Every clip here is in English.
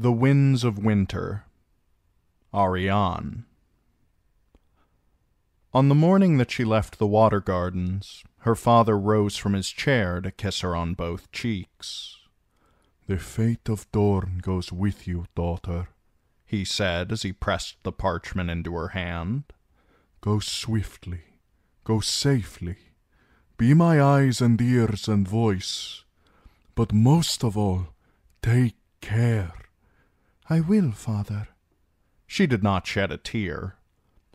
The Winds of Winter, Arianne. On the morning that she left the water gardens, her father rose from his chair to kiss her on both cheeks. The fate of Dorne goes with you, daughter, he said as he pressed the parchment into her hand. Go swiftly, go safely. Be my eyes and ears and voice. But most of all, take care. I will, father. She did not shed a tear.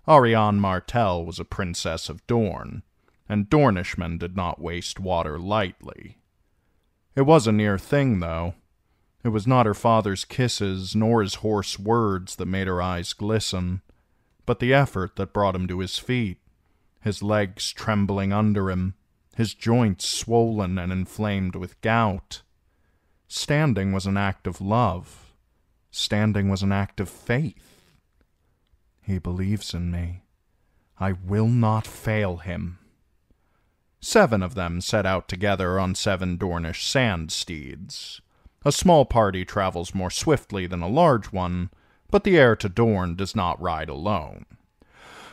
Arianne Martell was a princess of Dorne, and Dornishmen did not waste water lightly. It was a near thing, though. It was not her father's kisses nor his hoarse words that made her eyes glisten, but the effort that brought him to his feet, his legs trembling under him, his joints swollen and inflamed with gout. Standing was an act of love. Standing was an act of faith. He believes in me. I will not fail him. Seven of them set out together on seven Dornish sand steeds. A small party travels more swiftly than a large one, but the heir to Dorne does not ride alone.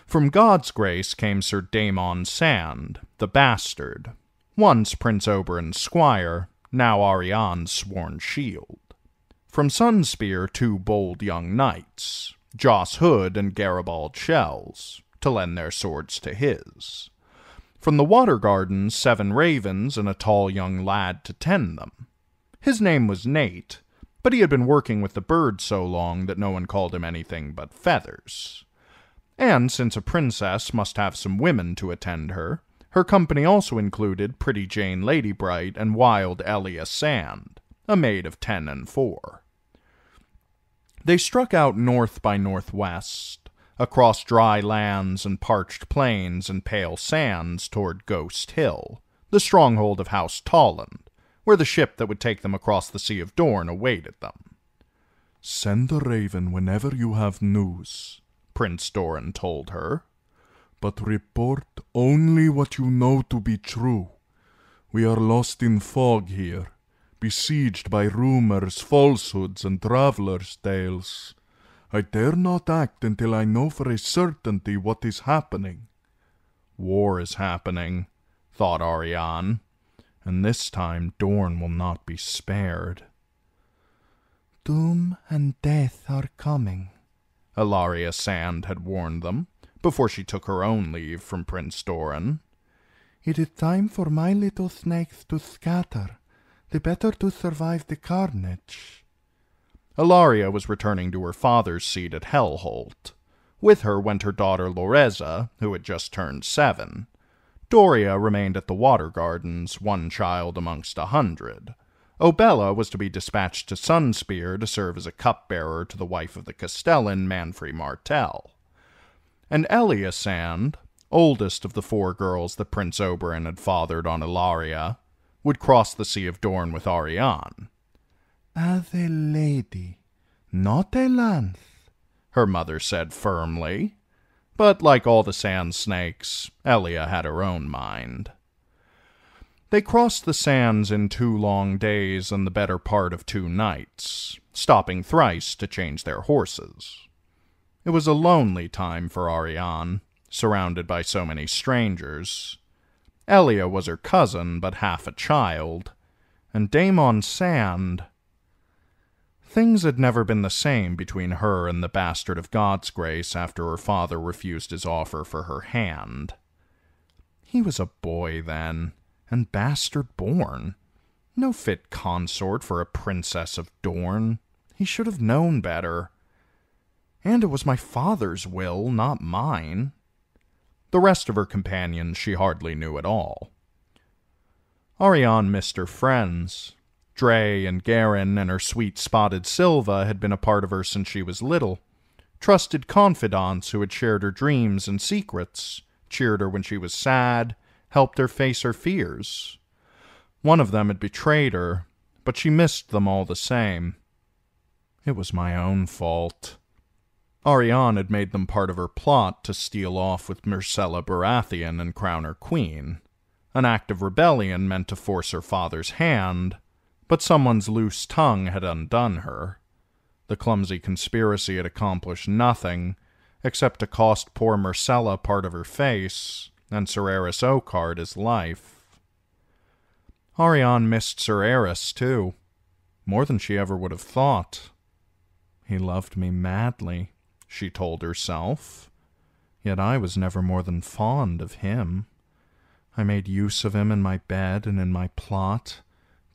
From Godsgrace came Sir Daemon Sand, the bastard, once Prince Oberyn's squire, now Arianne's sworn shield. From Sunspear two bold young knights, Joss Hood and Garibald Shells, to lend their swords to his. From the Water Gardens seven ravens and a tall young lad to tend them. His name was Nate, but he had been working with the birds so long that no one called him anything but Feathers. And since a princess must have some women to attend her, her company also included pretty Jayne Ladybright and wild Elia Sand, a maid of ten and four. They struck out north by northwest, across dry lands and parched plains and pale sands toward Ghost Hill, the stronghold of House Toland, where the ship that would take them across the Sea of Dorne awaited them. Send the raven whenever you have news, Prince Doran told her. But report only what you know to be true. We are lost in fog here, besieged by rumors, falsehoods, and travelers' tales. I dare not act until I know for a certainty what is happening. War is happening, thought Arianne and this time Dorne will not be spared. Doom and death are coming, Ellaria Sand had warned them before she took her own leave from Prince Doran. It is time for my little snakes to scatter, the better to survive the carnage. Ellaria was returning to her father's seat at Hellholt. With her went her daughter Loreza, who had just turned seven, Dorea remained at the Water Gardens, one child amongst a hundred. Obella was to be dispatched to Sunspear to serve as a cupbearer to the wife of the Castellan, Manfrey Martell. And Elia Sand, oldest of the four girls that Prince Oberyn had fathered on Ellaria, would cross the Sea of Dorne with Arianne. As a lady, not a lance, her mother said firmly. But like all the sand snakes, Elia had her own mind. They crossed the sands in two long days and the better part of two nights, stopping thrice to change their horses. It was a lonely time for Arianne, surrounded by so many strangers. Elia was her cousin, but half a child, and Daemon Sand Things had never been the same between her and the bastard of Godsgrace after her father refused his offer for her hand. He was a boy then, and bastard born. No fit consort for a princess of Dorne. He should have known better. And it was my father's will, not mine. The rest of her companions she hardly knew at all. Arianne missed her friends, Drey and Garin and her sweet spotted Sylva had been a part of her since she was little. Trusted confidants who had shared her dreams and secrets, cheered her when she was sad, helped her face her fears. One of them had betrayed her, but she missed them all the same. It was my own fault. Arianne had made them part of her plot to steal off with Myrcella Baratheon and crown her queen, an act of rebellion meant to force her father's hand, but someone's loose tongue had undone her. The clumsy conspiracy had accomplished nothing except to cost poor Myrcella part of her face and Sir Arys Oakheart his life. Arianne missed Sir Arys, too, more than she ever would have thought. He loved me madly, she told herself, yet I was never more than fond of him. I made use of him in my bed and in my plot,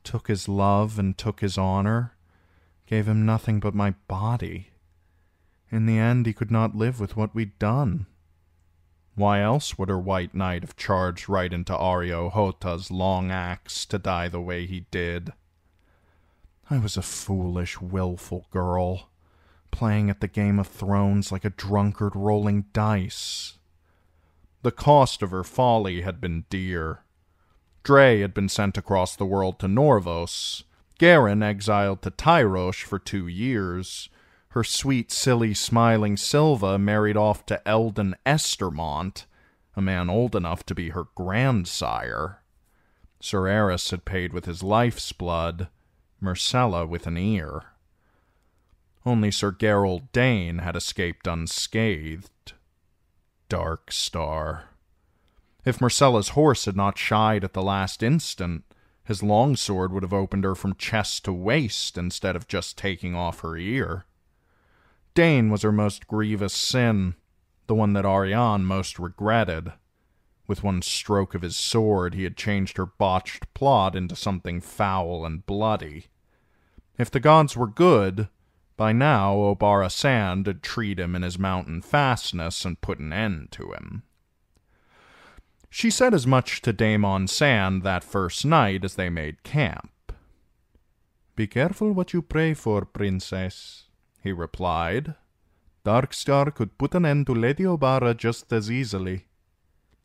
took his love and took his honor, gave him nothing but my body. In the end, he could not live with what we'd done. Why else would her white knight have charged right into Areo Hotah's long axe to die the way he did? I was a foolish, wilful girl, playing at the Game of Thrones like a drunkard rolling dice. The cost of her folly had been dear. Drey had been sent across the world to Norvos, Garin exiled to Tyrosh for two years, her sweet, silly, smiling Sylva married off to Eldon Estermont, a man old enough to be her grandsire. Sir Arys had paid with his life's blood, Myrcella with an ear. Only Sir Gerold Dayne had escaped unscathed. Darkstar. If Myrcella's horse had not shied at the last instant, his longsword would have opened her from chest to waist instead of just taking off her ear. Dayne was her most grievous sin, the one that Arianne most regretted. With one stroke of his sword, he had changed her botched plot into something foul and bloody. If the gods were good, by now Obara Sand had treed him in his mountain fastness and put an end to him. She said as much to Daemon Sand that first night as they made camp. Be careful what you pray for, princess he replied. Darkstar could put an end to Lady Obara just as easily.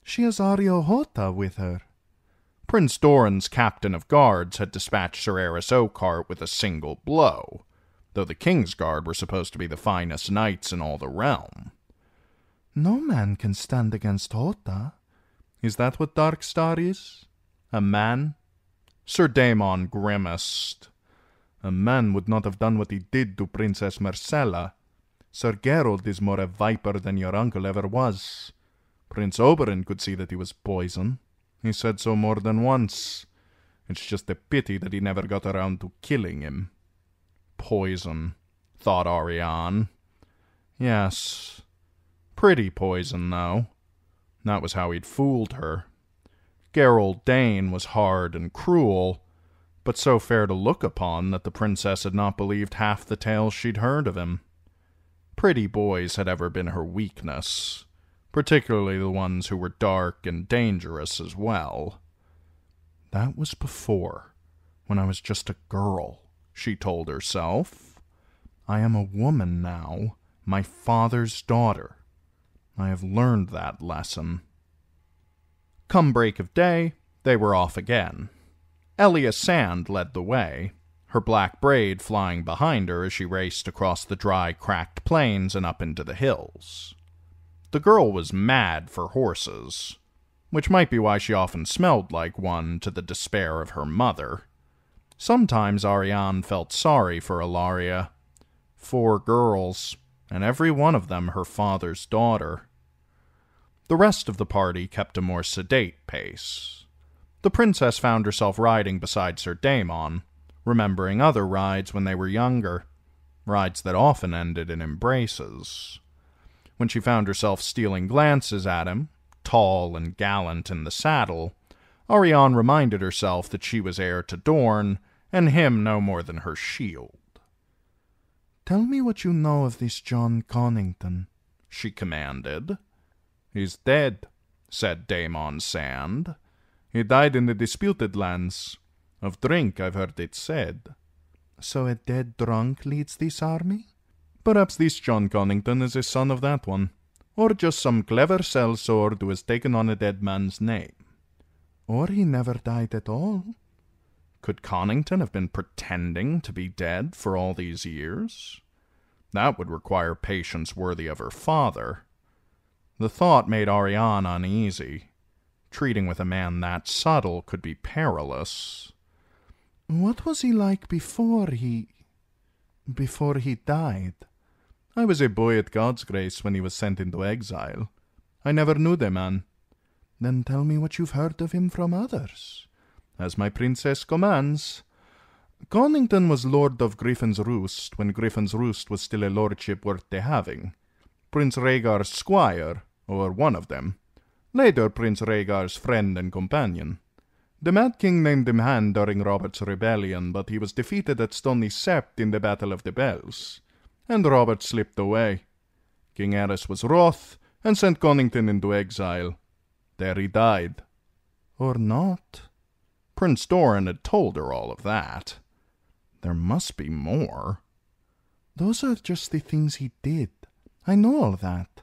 She has Areo Hotah with her. Prince Doran's captain of guards had dispatched Sir Arys Oakheart with a single blow, though the King's Guard were supposed to be the finest knights in all the realm. No man can stand against Hotah. Is that what Darkstar is? A man? Sir Daemon grimaced. A man would not have done what he did to Princess Myrcella. Sir Gerold is more a viper than your uncle ever was. Prince Oberyn could see that he was poison. He said so more than once. It's just a pity that he never got around to killing him. Poison, thought Arianne. Yes. Pretty poison, though. That was how he'd fooled her. Gerold Dayne was hard and cruel, but so fair to look upon that the princess had not believed half the tales she'd heard of him. Pretty boys had ever been her weakness, particularly the ones who were dark and dangerous as well. That was before, when I was just a girl, she told herself. I am a woman now, my father's daughter. I have learned that lesson. Come break of day, they were off again. Elia Sand led the way, her black braid flying behind her as she raced across the dry, cracked plains and up into the hills. The girl was mad for horses, which might be why she often smelled like one to the despair of her mother. Sometimes Arianne felt sorry for Ellaria. Four girls, and every one of them her father's daughter. The rest of the party kept a more sedate pace the princess found herself riding beside Sir Daemon, remembering other rides when they were younger, rides that often ended in embraces. When she found herself stealing glances at him, tall and gallant in the saddle, Arianne reminded herself that she was heir to Dorne, and him no more than her shield. Tell me what you know of this Jon Connington, she commanded. He's dead, said Daemon Sand. He died in the disputed lands. Of drink, I've heard it said. So a dead drunk leads this army? Perhaps this Jon Connington is a son of that one, or just some clever sellsword who has taken on a dead man's name. Or he never died at all. Could Connington have been pretending to be dead for all these years? That would require patience worthy of her father. The thought made Arianne uneasy. Treating with a man that subtle could be perilous. What was he like before he. Before he died. I was a boy at Godsgrace when he was sent into exile. I never knew the man. Then tell me what you've heard of him from others. As my princess commands. Connington was lord of Griffin's Roost when Griffin's Roost was still a lordship worth the having. Prince Rhaegar's squire, or one of them. Later Prince Rhaegar's friend and companion. The Mad King named him Hand during Robert's rebellion, but he was defeated at Stoney Sept in the Battle of the Bells, and Robert slipped away. King Aerys was wroth, and sent Connington into exile. There he died. Or not. Prince Doran had told her all of that. There must be more. Those are just the things he did. I know all that.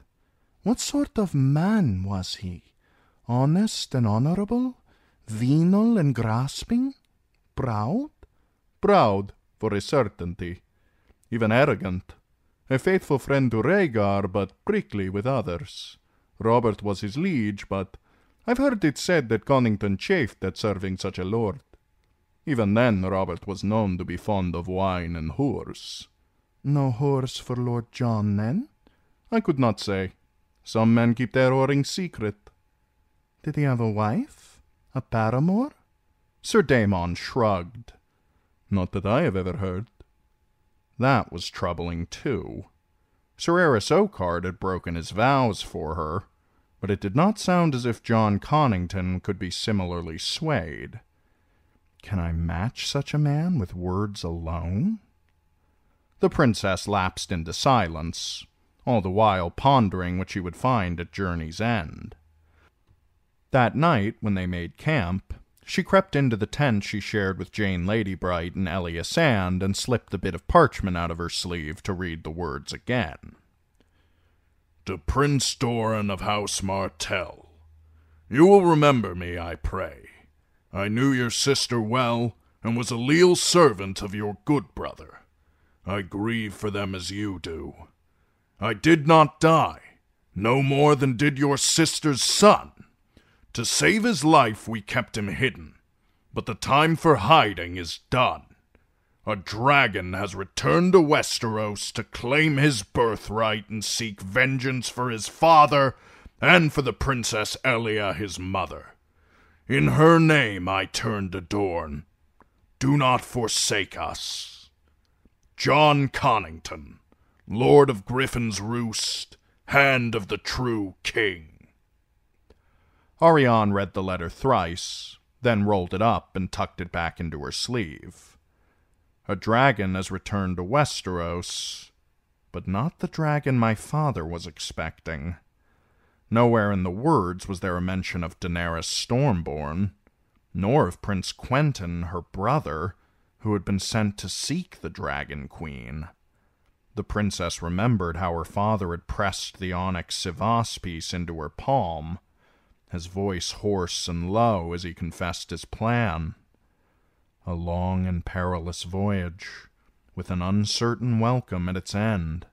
What sort of man was he? Honest and honorable? Venal and grasping? Proud? Proud, for a certainty. Even arrogant. A faithful friend to Rhaegar, but prickly with others. Robert was his liege, but I've heard it said that Connington chafed at serving such a lord. Even then, Robert was known to be fond of wine and whores. No whores for Lord Jon, then? I could not say. Some men keep their whoring secret. Did he have a wife? A paramour? Sir Daemon shrugged. Not that I have ever heard. That was troubling, too. Sir Arys Oakheart had broken his vows for her, but it did not sound as if Jon Connington could be similarly swayed. Can I match such a man with words alone? The princess lapsed into silence, all the while pondering what she would find at journey's end. That night, when they made camp, she crept into the tent she shared with Jayne Ladybright and Elia Sand and slipped the bit of parchment out of her sleeve to read the words again. To Prince Doran of House Martell. You will remember me, I pray. I knew your sister well, and was a leal servant of your good brother. I grieve for them as you do. I did not die, no more than did your sister's son. To save his life, we kept him hidden, but the time for hiding is done. A dragon has returned to Westeros to claim his birthright and seek vengeance for his father and for the Princess Elia, his mother. In her name I turn to Dorne. Do not forsake us. Jon Connington, Lord of Griffin's Roost, Hand of the True King. Arianne read the letter thrice, then rolled it up and tucked it back into her sleeve. A dragon has returned to Westeros, but not the dragon my father was expecting. Nowhere in the words was there a mention of Daenerys Stormborn, nor of Prince Quentyn, her brother, who had been sent to seek the Dragon Queen. The princess remembered how her father had pressed the onyx cyvasse piece into her palm, his voice hoarse and low as he confessed his plan. A long and perilous voyage, with an uncertain welcome at its end,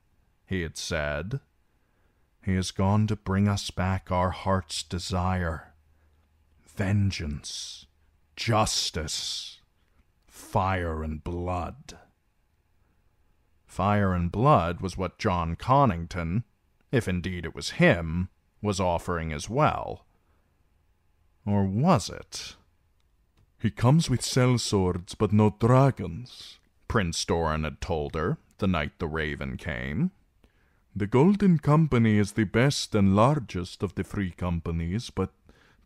he had said. He has gone to bring us back our heart's desire vengeance, justice, fire and blood. Fire and blood was what Jon Connington, if indeed it was him, was offering as well. Or was it? He comes with sellswords, but no dragons, Prince Doran had told her the night the raven came. The Golden Company is the best and largest of the free companies, but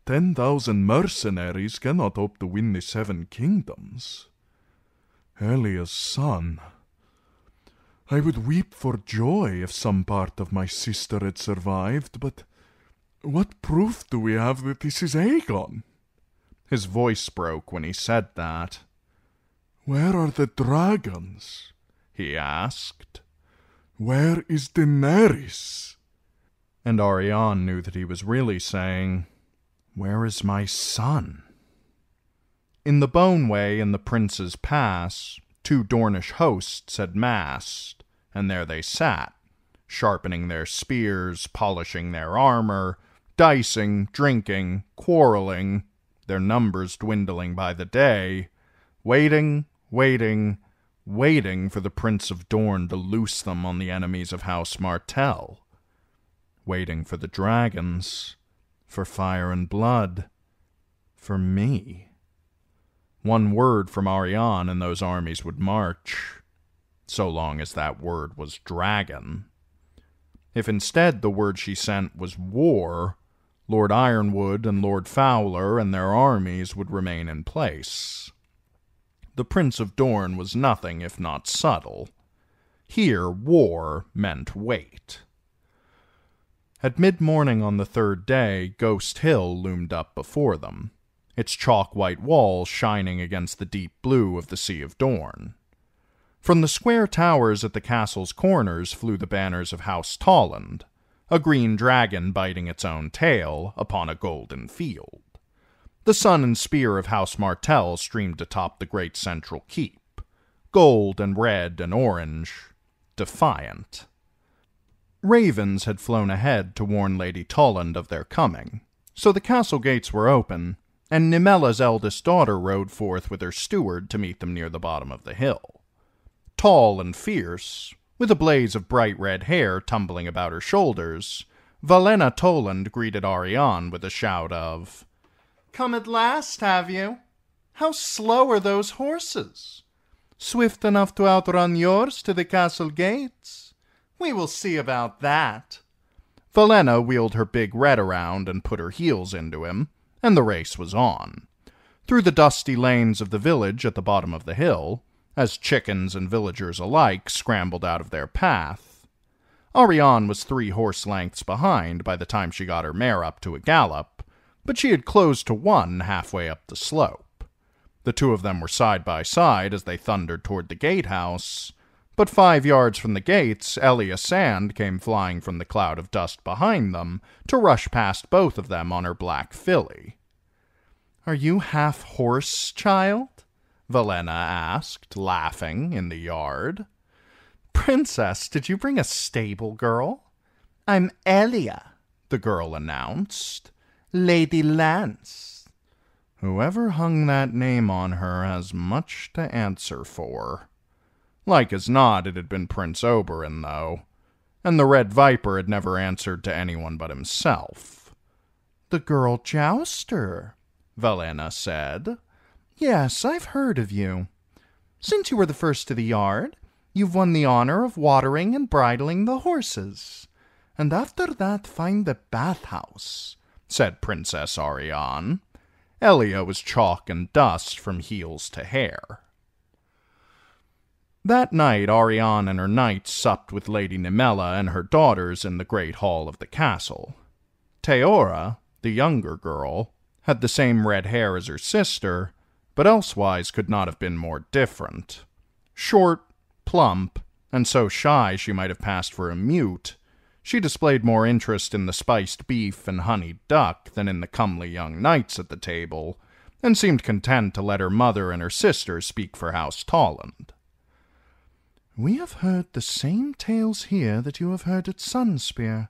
ten thousand mercenaries cannot hope to win the Seven Kingdoms. Elia's son. I would weep for joy if some part of my sister had survived, but what proof do we have that this is Aegon? His voice broke when he said that. Where are the dragons? he asked. Where is Daenerys? And Arianne knew that he was really saying, Where is my son? In the Boneway in the Prince's Pass, two Dornish hosts had massed, and there they sat, sharpening their spears, polishing their armor, dicing, drinking, quarreling, their numbers dwindling by the day, waiting, waiting, waiting for the Prince of Dorne to loose them on the enemies of House Martell, waiting for the dragons, for fire and blood, for me. One word from Arianne and those armies would march, so long as that word was dragon. If instead the word she sent was war, Lord Ironwood and Lord Fowler and their armies would remain in place. The Prince of Dorne was nothing if not subtle. Here, war meant wait. At mid morning on the third day, Ghost Hill loomed up before them, its chalk white walls shining against the deep blue of the Sea of Dorne. From the square towers at the castle's corners flew the banners of House Toland, a green dragon biting its own tail upon a golden field. The sun and spear of House Martell streamed atop the great central keep, gold and red and orange, defiant. Ravens had flown ahead to warn Lady Toland of their coming, so the castle gates were open, and Nymella's eldest daughter rode forth with her steward to meet them near the bottom of the hill. Tall and fierce, with a blaze of bright red hair tumbling about her shoulders, Valena Toland greeted Arianne with a shout of, Come at last, have you? How slow are those horses? Swift enough to outrun yours to the castle gates? We will see about that. Valena wheeled her big red around and put her heels into him, and the race was on. Through the dusty lanes of the village at the bottom of the hill, as chickens and villagers alike scrambled out of their path. Arianne was three horse lengths behind by the time she got her mare up to a gallop, but she had closed to one halfway up the slope. The two of them were side by side as they thundered toward the gatehouse, but five yards from the gates, Elia Sand came flying from the cloud of dust behind them to rush past both of them on her black filly. Are you half horse, child? Valena asked, laughing, in the yard. Princess, did you bring a stable girl? I'm Elia, the girl announced. Lady Lance. Whoever hung that name on her has much to answer for. Like as not, it had been Prince Oberyn, though, and the Red Viper had never answered to anyone but himself. The girl jouster, Valena said. Yes, I've heard of you. Since you were the first to the yard, you've won the honor of watering and bridling the horses. And after that, find the bathhouse, said Princess Arianne. Elia was chalk and dust from heels to hair. That night Arianne and her knights supped with Lady Nymella and her daughters in the great hall of the castle. Teora, the younger girl, had the same red hair as her sister, but elsewise could not have been more different. Short, plump, and so shy she might have passed for a mute, she displayed more interest in the spiced beef and honeyed duck than in the comely young knights at the table, and seemed content to let her mother and her sister speak for House Toland. We have heard the same tales here that you have heard at Sunspear,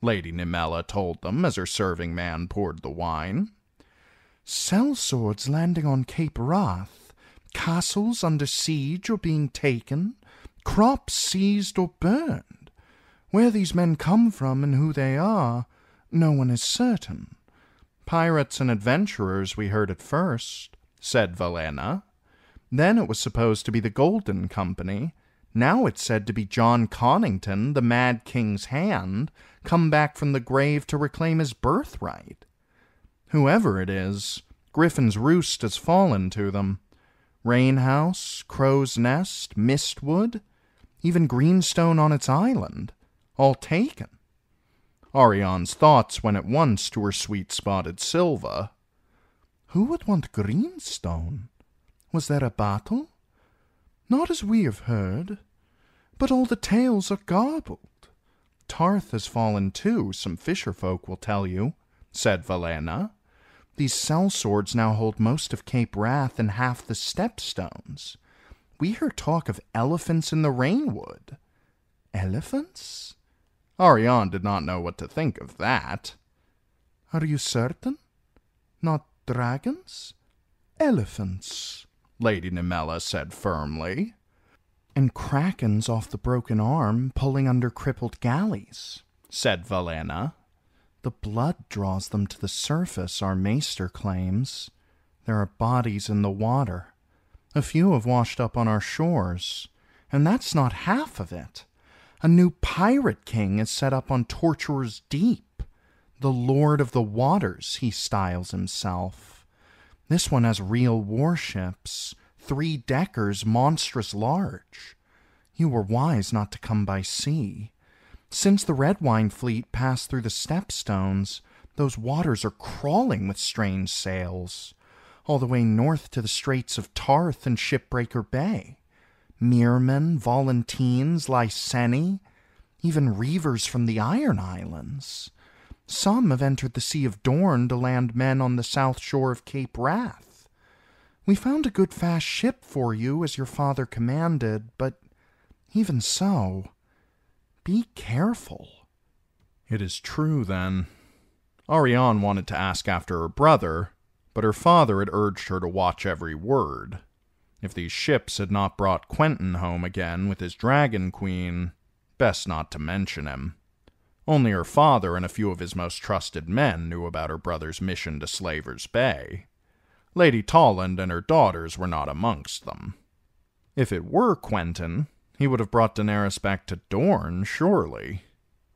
Lady Nymella told them as her serving man poured the wine. Sellswords landing on Cape Wrath, castles under siege or being taken, crops seized or burned. Where these men come from and who they are, no one is certain. Pirates and adventurers, we heard at first, said Valena. Then it was supposed to be the Golden Company, now it's said to be Jon Connington, the Mad King's hand, come back from the grave to reclaim his birthright. Whoever it is, Griffin's Roost has fallen to them. Rain House, Crow's Nest, Mistwood, even Greenstone on its island, all taken. Arianne's thoughts went at once to her sweet spotted Sylva. Who would want Greenstone? Was there a battle? Not as we have heard, but all the tales are garbled. Tarth has fallen too, some fisher folk will tell you, said Valena. These sellswords now hold most of Cape Wrath and half the stepstones. We hear talk of elephants in the rainwood. Elephants? Arianne did not know what to think of that. Are you certain? Not dragons? Elephants. Lady Nymella said firmly. And krakens off the broken arm pulling under crippled galleys, said Valena. The blood draws them to the surface, our maester claims. There are bodies in the water. A few have washed up on our shores. And that's not half of it. A new pirate king is set up on Torturer's Deep. The Lord of the Waters, he styles himself. This one has real warships, three deckers monstrous large. You were wise not to come by sea. Since the Redwyne fleet passed through the Stepstones, those waters are crawling with strange sails, all the way north to the Straits of Tarth and Shipbreaker Bay. Myrmen, Volantenes, Lyseni, even reavers from the Iron Islands. Some have entered the Sea of Dorne to land men on the south shore of Cape Wrath. We found a good fast ship for you, as your father commanded, but even so, be careful. It is true, then. Arianne wanted to ask after her brother, but her father had urged her to watch every word. If these ships had not brought Quentyn home again with his dragon queen, best not to mention him. Only her father and a few of his most trusted men knew about her brother's mission to Slaver's Bay. Lady Toland and her daughters were not amongst them. If it were Quentyn, he would have brought Daenerys back to Dorne, surely.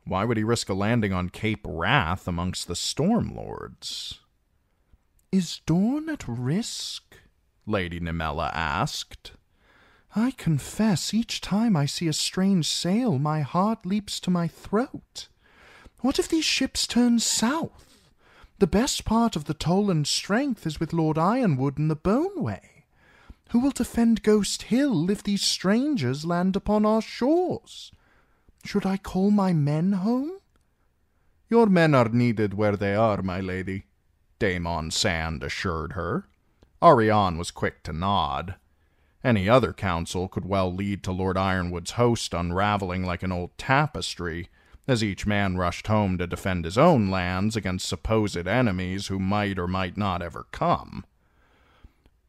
Why would he risk a landing on Cape Wrath amongst the Storm Lords? Is Dorne at risk? Lady Nymella asked. I confess, each time I see a strange sail, my heart leaps to my throat. What if these ships turn south? The best part of the Toland strength is with Lord Ironwood and the Boneway. Who will defend Ghost Hill if these strangers land upon our shores? Should I call my men home? Your men are needed where they are, my lady, Daemon Sand assured her. Arianne was quick to nod. Any other counsel could well lead to Lord Ironwood's host unraveling like an old tapestry, as each man rushed home to defend his own lands against supposed enemies who might or might not ever come.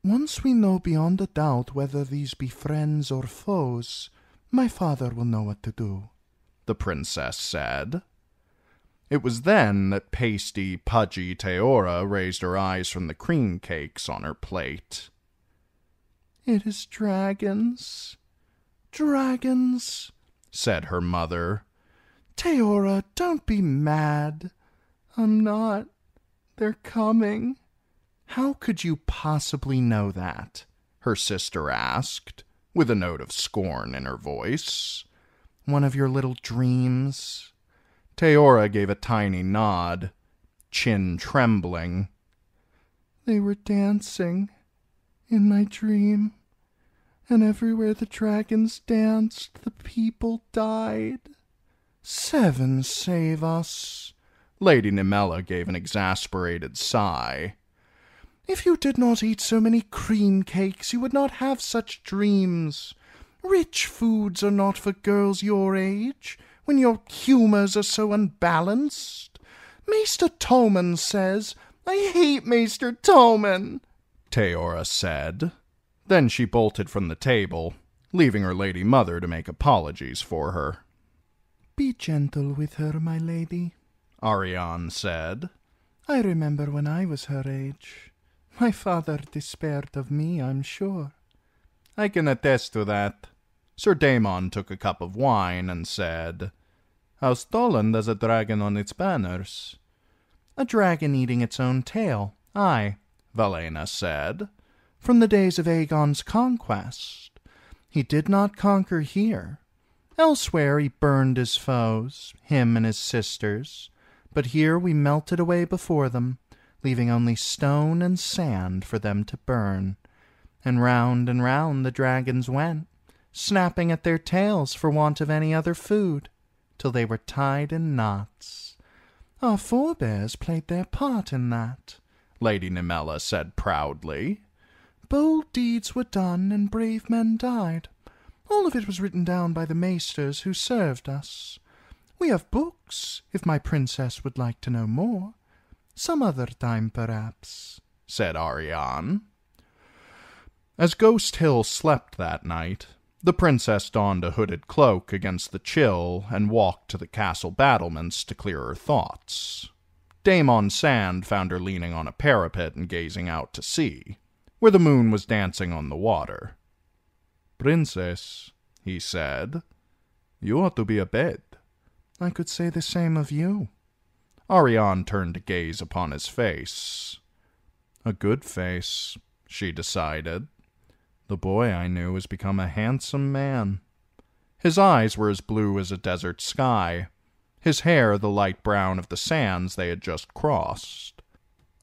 Once we know beyond a doubt whether these be friends or foes, my father will know what to do, the princess said. It was then that pasty, pudgy Teora raised her eyes from the cream cakes on her plate. It is dragons, dragons, said her mother. Teora, don't be mad. I'm not. They're coming. How could you possibly know that? her sister asked, with a note of scorn in her voice. One of your little dreams? Teora gave a tiny nod, chin trembling. They were dancing in my dream, and everywhere the dragons danced, the people died. Seven save us. Lady Nymella gave an exasperated sigh. If you did not eat so many cream cakes, you would not have such dreams. Rich foods are not for girls your age when your humours are so unbalanced? Maester Tommen says, I hate Maester Tommen, Teora said. Then she bolted from the table, leaving her lady mother to make apologies for her. Be gentle with her, my lady, Arianne said. I remember when I was her age. My father despaired of me, I'm sure. I can attest to that. Sir Daemon took a cup of wine and said, House Toland does a dragon on its banners? A dragon eating its own tail, aye, Valena said. From the days of Aegon's conquest. He did not conquer here. Elsewhere he burned his foes, him and his sisters, but here we melted away before them, leaving only stone and sand for them to burn. And round and round the dragons went, snapping at their tails for want of any other food till they were tied in knots. Ah, Our forebears played their part in that, Lady Nymella said proudly. Bold deeds were done and brave men died. All of it was written down by the maesters who served us. We have books, if my princess would like to know more. Some other time, perhaps, said Arianne. As Ghost Hill slept that night, The princess donned a hooded cloak against the chill and walked to the castle battlements to clear her thoughts. Daemon Sand found her leaning on a parapet and gazing out to sea, where the moon was dancing on the water. Princess, he said, you ought to be abed. I could say the same of you. Arianne turned to gaze upon his face. A good face, she decided. The boy I knew has become a handsome man. His eyes were as blue as a desert sky, his hair the light brown of the sands they had just crossed.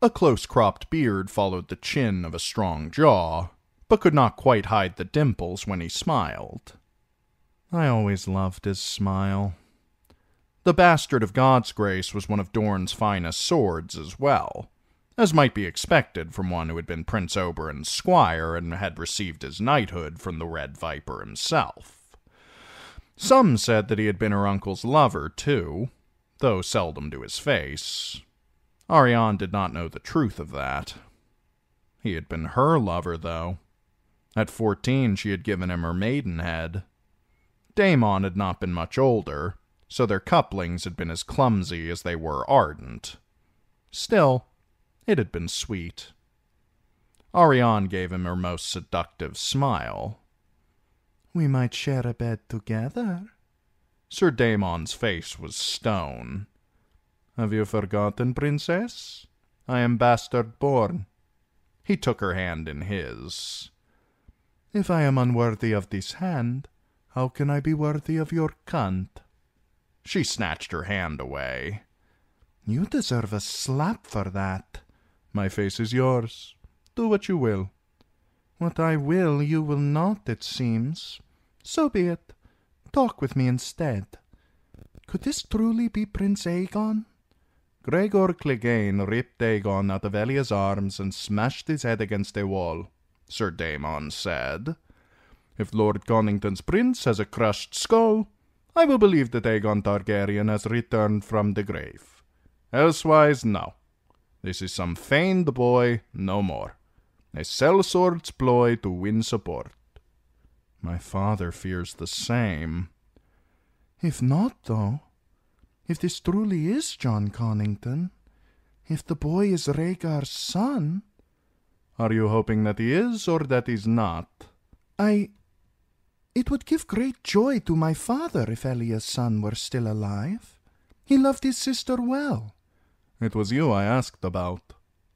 A close cropped beard followed the chin of a strong jaw, but could not quite hide the dimples when he smiled. I always loved his smile. The Bastard of Godsgrace was one of Dorne's finest swords as well, as might be expected from one who had been Prince Oberyn's squire and had received his knighthood from the Red Viper himself. Some said that he had been her uncle's lover, too, though seldom to his face. Arianne did not know the truth of that. He had been her lover, though. At fourteen, she had given him her maidenhead. Daemon had not been much older, so their couplings had been as clumsy as they were ardent. Still, it had been sweet. Arianne gave him her most seductive smile. We might share a bed together. Sir Daemon's face was stone. Have you forgotten, princess? I am bastard born. He took her hand in his. If I am unworthy of this hand, how can I be worthy of your cunt? She snatched her hand away. You deserve a slap for that. My face is yours. Do what you will. What I will, you will not, it seems. So be it. Talk with me instead. Could this truly be Prince Aegon? Gregor Clegane ripped Aegon out of Elia's arms and smashed his head against a wall, Sir Daemon said. If Lord Connington's prince has a crushed skull, I will believe that Aegon Targaryen has returned from the grave. Elsewise, no. This is some feigned boy, no more. A sellsword's ploy to win support. My father fears the same. If not, though, if this truly is Jon Connington, if the boy is Rhaegar's son... Are you hoping that he is, or that he's not? I... It would give great joy to my father if Elia's son were still alive. He loved his sister well. It was you I asked about,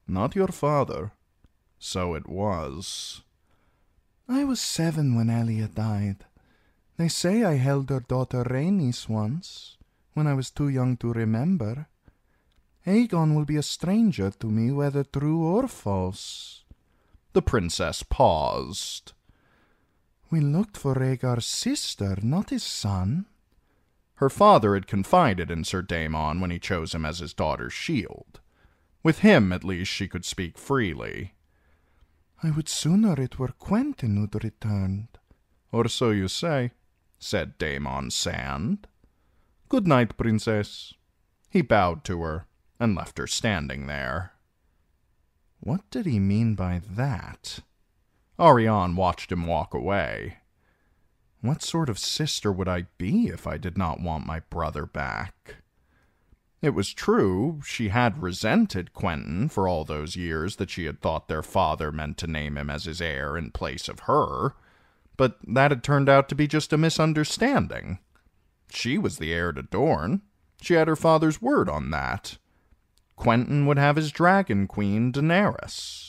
not your father. So it was. I was seven when Elia died. They say I held her daughter Rhaenys once, when I was too young to remember. Aegon will be a stranger to me, whether true or false. The princess paused. We looked for Rhaegar's sister, not his son. Her father had confided in Sir Daemon when he chose him as his daughter's shield. With him, at least, she could speak freely. I would sooner it were Quentyn who'd returned. Or so you say, said Daemon Sand. Good night, princess. He bowed to her and left her standing there. What did he mean by that? Arianne watched him walk away. What sort of sister would I be if I did not want my brother back? It was true, she had resented Quentyn for all those years that she had thought their father meant to name him as his heir in place of her, but that had turned out to be just a misunderstanding. She was the heir to Dorne. She had her father's word on that. Quentyn would have his dragon queen, Daenerys.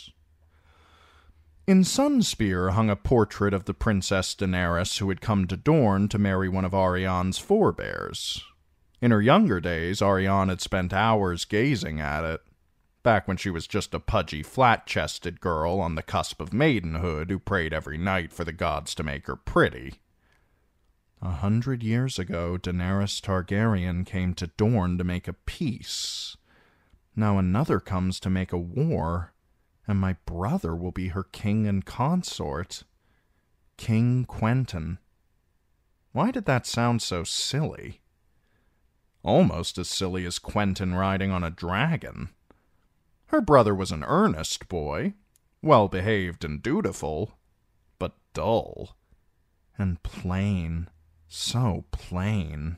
In Sunspear hung a portrait of the Princess Daenerys who had come to Dorne to marry one of Arianne's forebears. In her younger days, Arianne had spent hours gazing at it, back when she was just a pudgy, flat chested girl on the cusp of maidenhood who prayed every night for the gods to make her pretty. A hundred years ago, Daenerys Targaryen came to Dorne to make a peace. Now another comes to make a war, and my brother will be her king and consort. King Quentyn. Why did that sound so silly? Almost as silly as Quentyn riding on a dragon. Her brother was an earnest boy, well behaved and dutiful, but dull And plain, so plain.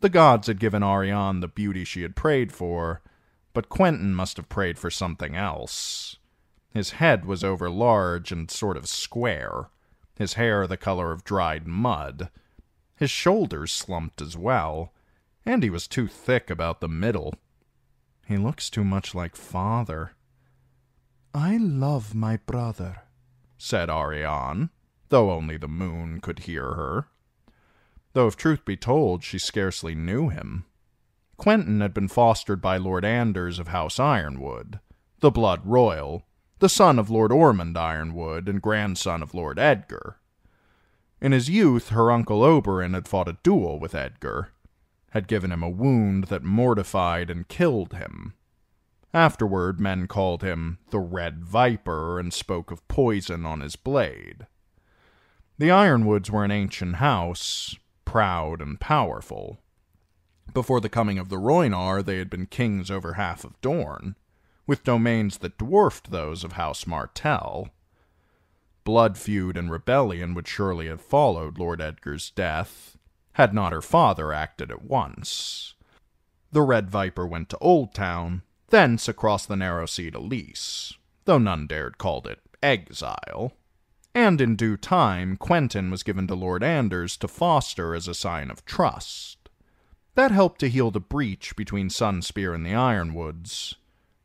The gods had given Arianne the beauty she had prayed for, but Quentyn must have prayed for something else. His head was overlarge and sort of square, his hair the color of dried mud. His shoulders slumped as well, and he was too thick about the middle. He looks too much like father. I love my brother, said Arianne, though only the moon could hear her. Though, if truth be told, she scarcely knew him. Quentyn had been fostered by Lord Anders of House Yronwood, the blood royal, the son of Lord Ormond Yronwood and grandson of Lord Edgar. In his youth, her uncle Oberyn had fought a duel with Edgar, had given him a wound that mortified and killed him. Afterward, men called him the Red Viper and spoke of poison on his blade. The Yronwoods were an ancient house, proud and powerful. Before the coming of the Rhoynar, they had been kings over half of Dorne, with domains that dwarfed those of House Martell. Blood feud and rebellion would surely have followed Lord Edgar's death, had not her father acted at once. The Red Viper went to Oldtown, thence across the narrow sea to Lys, though none dared call it exile. And in due time, Quentyn was given to Lord Anders to foster as a sign of trust. That helped to heal the breach between Sunspear and the Yronwoods,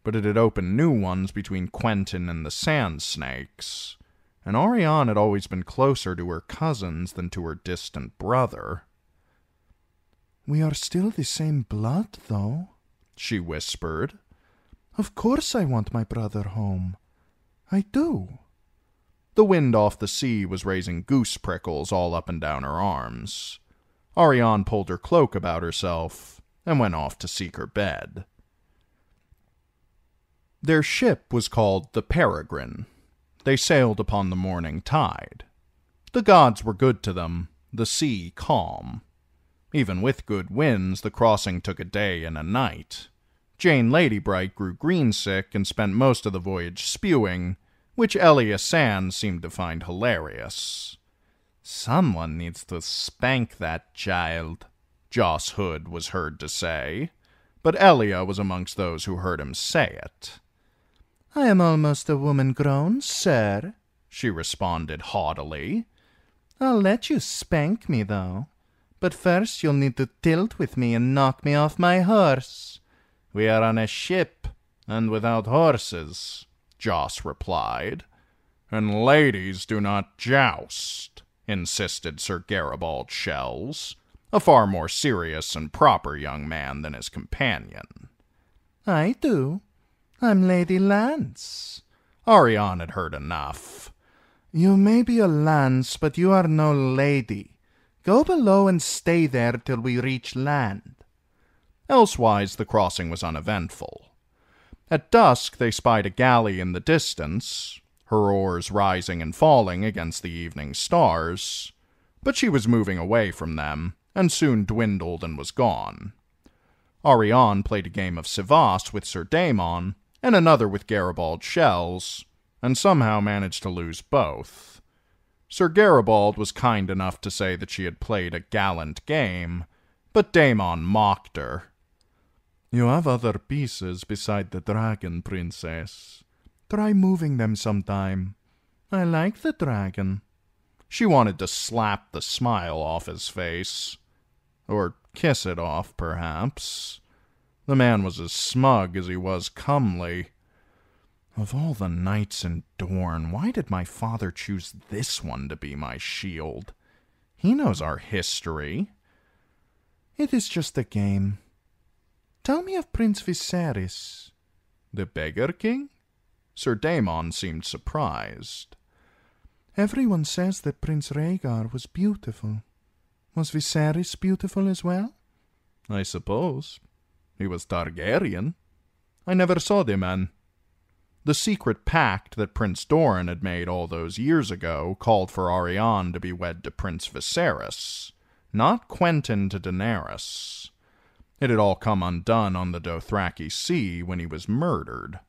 but it had opened new ones between Quentyn and the Sand Snakes, and Arianne had always been closer to her cousins than to her distant brother. We are still the same blood, though, she whispered. Of course I want my brother home. I do. The wind off the sea was raising goose prickles all up and down her arms. Arianne pulled her cloak about herself and went off to seek her bed. Their ship was called the Peregrine. They sailed upon the morning tide. The gods were good to them, the sea calm. Even with good winds, the crossing took a day and a night. Jayne Ladybright grew greensick and spent most of the voyage spewing, which Elia Sand seemed to find hilarious. Someone needs to spank that child, Joss Hood was heard to say, but Elia was amongst those who heard him say it. I am almost a woman grown, sir, she responded haughtily. I'll let you spank me, though. But first you'll need to tilt with me and knock me off my horse. We are on a ship, and without horses, Joss replied. And ladies do not joust, insisted Sir Garibald Shells, a far more serious and proper young man than his companion. I do, I'm Lady Lance. Arianne had heard enough. You may be a Lance, but you are no lady. Go below and stay there till we reach land. Elsewise, the crossing was uneventful. At dusk, they spied a galley in the distance, her oars rising and falling against the evening stars, but she was moving away from them, and soon dwindled and was gone. Arianne played a game of Cyvasse with Sir Daemon, and another with Garibald Shells, and somehow managed to lose both. Sir Garibald was kind enough to say that she had played a gallant game, but Daemon mocked her. You have other pieces beside the dragon, princess. Try moving them sometime. I like the dragon. She wanted to slap the smile off his face. Or kiss it off, perhaps. The man was as smug as he was comely. Of all the knights in Dorne, why did my father choose this one to be my shield? He knows our history. It is just a game. Tell me of Prince Viserys. The Beggar King? Sir Daemon seemed surprised. Everyone says that Prince Rhaegar was beautiful. Was Viserys beautiful as well? I suppose. He was Targaryen. I never saw the man. The secret pact that Prince Doran had made all those years ago called for Arianne to be wed to Prince Viserys, not Quentyn to Daenerys. It had all come undone on the Dothraki Sea when he was murdered,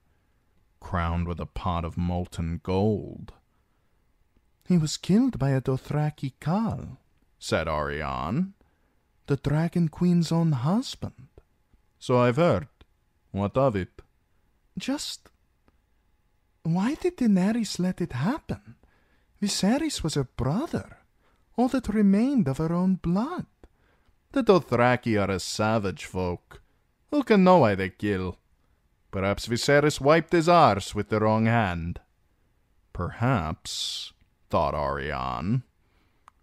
crowned with a pot of molten gold. He was killed by a Dothraki Khal, said Arianne. The Dragon Queen's own husband. So I've heard. What of it? Just. Why did Daenerys let it happen? Viserys was her brother, all that remained of her own blood. The Dothraki are a savage folk. Who can know why they kill? Perhaps Viserys wiped his arse with the wrong hand. Perhaps, thought Arianne.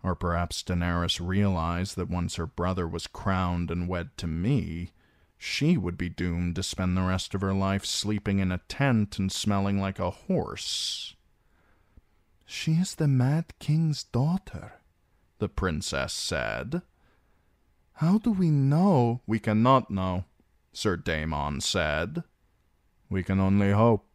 Or perhaps Daenerys realized that once her brother was crowned and wed to me, she would be doomed to spend the rest of her life sleeping in a tent and smelling like a horse. She is the Mad King's daughter, the princess said. How do we know? We cannot know, Sir Daemon said. We can only hope.